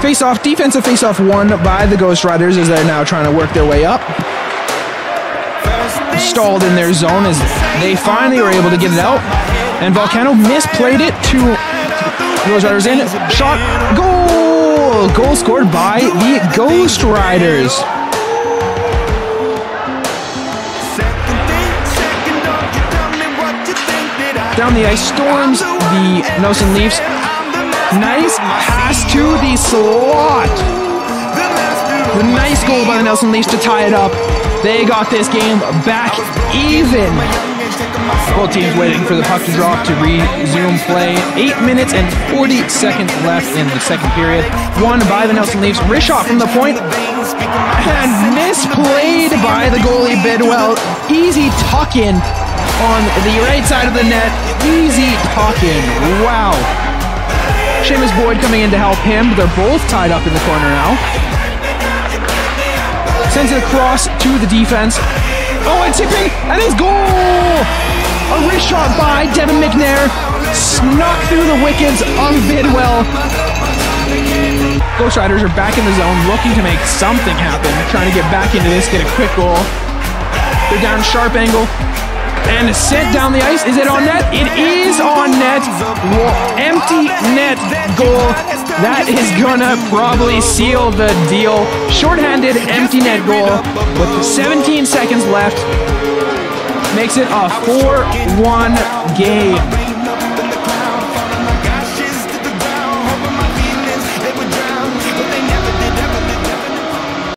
Face off, defensive face off won by the Ghostriders as they're now trying to work their way up. Stalled in their zone as they finally were able to get it out. And Volcano misplayed it to Ghostriders in. Shot, goal! Goal scored by the Ghostriders. Down the ice, storms the Nelson Leafs. Nice pass to the slot. The nice goal by the Nelson Leafs to tie it up. They got this game back even. Both teams waiting for the puck to drop to resume play. Eight minutes and 40 seconds left in the second period. Won by the Nelson Leafs. Shot from the point. And misplayed by the goalie Bidwell. Easy tuck in on the right side of the net. Easy tuck in. Wow. Seamus Boyd coming in to help him. But they're both tied up in the corner now. Sends it across to the defense. Oh, and tipping, and his goal! A wrist shot by Devin McNair. Snuck through the wickets of Bidwell. Ghostriders are back in the zone, looking to make something happen. Trying to get back into this, get a quick goal. They're down sharp angle. And sent down the ice. Is it on net? It is on net. Empty net goal. That is gonna probably seal the deal. Shorthanded empty net goal with 17 seconds left. Makes it a 4 1 game.